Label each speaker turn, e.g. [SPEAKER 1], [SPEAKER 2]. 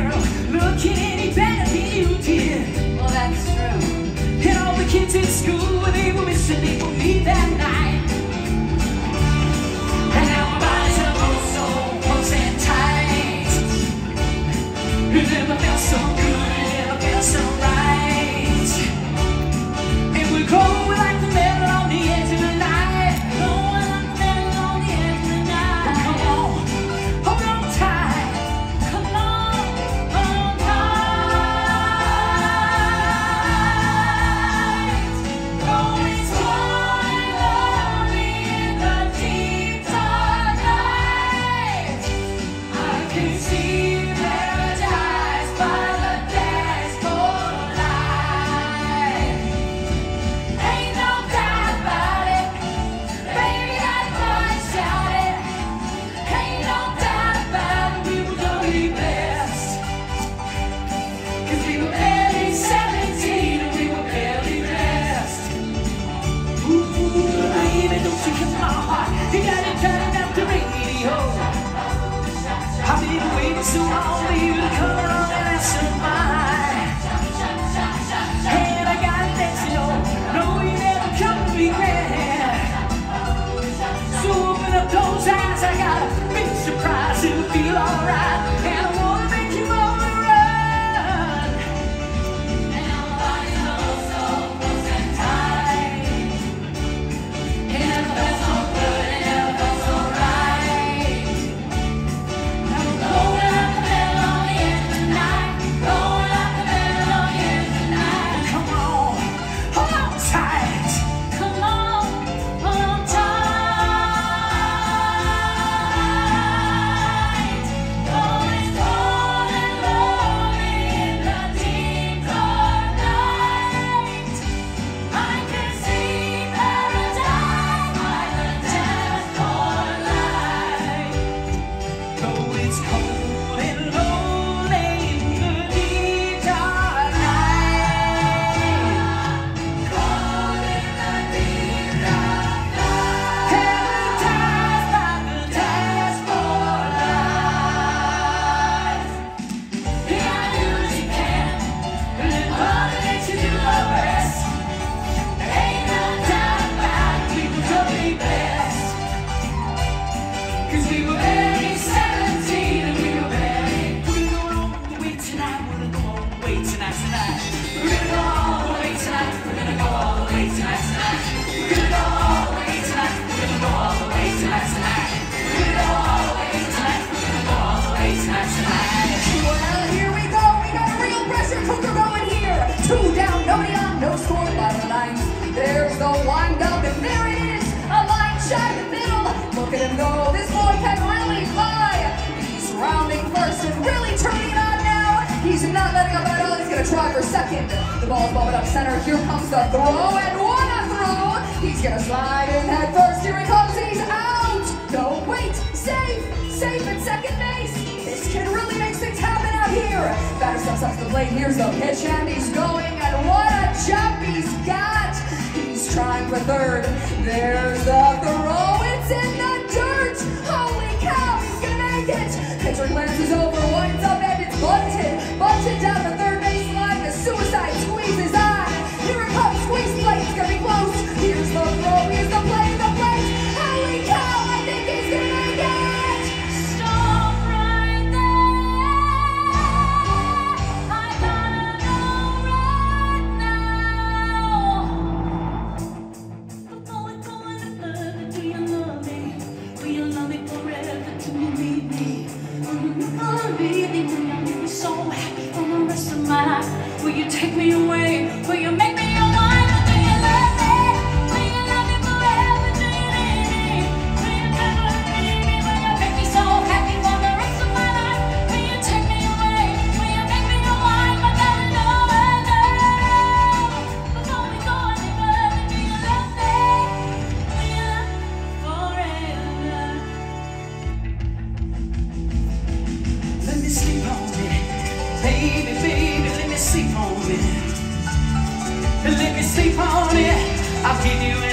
[SPEAKER 1] girl, looking any better. last night.
[SPEAKER 2] He's not letting up at all. He's going to try for second. The ball's bobbing up center. Here comes the throw, and what a throw! He's going to slide in head first. Here he comes. He's out. No, wait. Safe. Safe at second base. This kid really makes things happen out here. Batter steps up to the plate. Here's the pitch, and he's going. And what a jump he's got. He's trying for third. There's the throw. It's in the dirt. Holy cow, he's going to make it. Pitcher glances over.
[SPEAKER 1] Will you take me away? Will you make me? Let me sleep on it, I'll give you